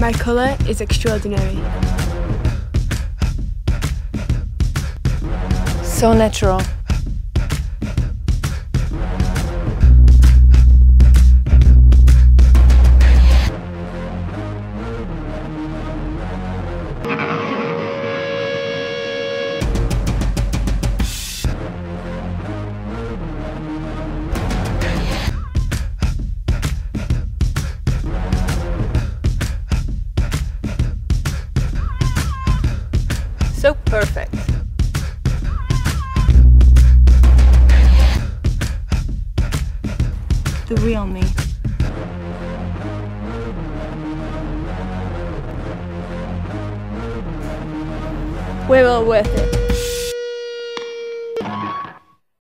My colour is extraordinary. So natural. So perfect. The real me. We're all worth it.